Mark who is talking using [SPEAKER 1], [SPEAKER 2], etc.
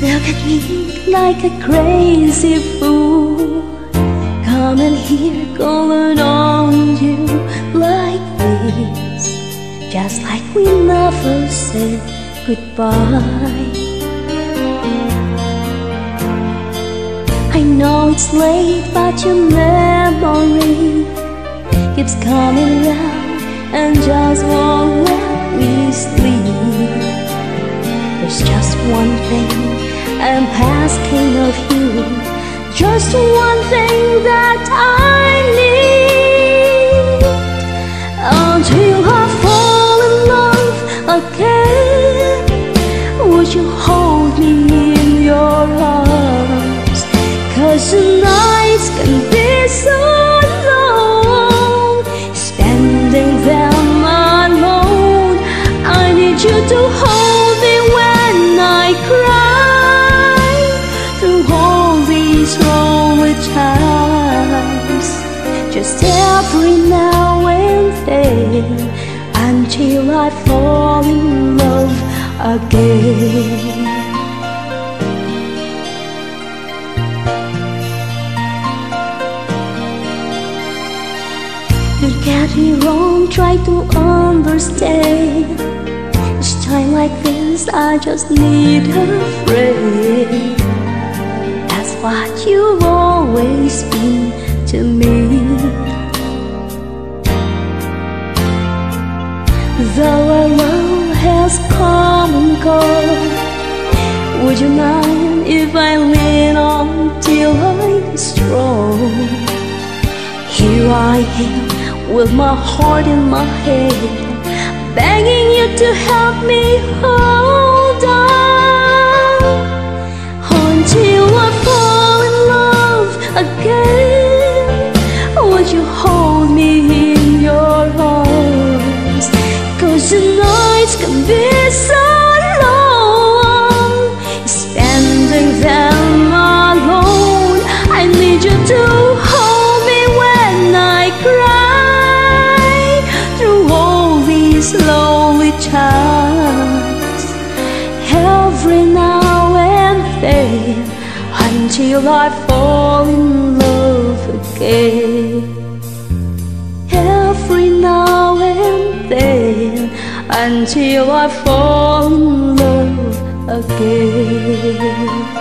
[SPEAKER 1] Look at me like a crazy fool. Come and hear calling on you like this. Just like we never said goodbye. I know it's late but your memory Keeps coming round and just won't let me sleep. There's just one thing I'm asking of you Just one thing that I need. Until I fall in love again Would you hold me in your arms? Cause the nights can be so long. Spending them alone I need you to hold times Just every now and then Until I fall in love again. Don't get me wrong, try to understand. Each time like this I just need a friend what you've always been to me. Though our love has come and gone, would you mind if I lean on till I'm strong? Here I am with my heart in my hand, begging you to help me hold times. Every now and then until I fall in love again. Every now and then until I fall in love again.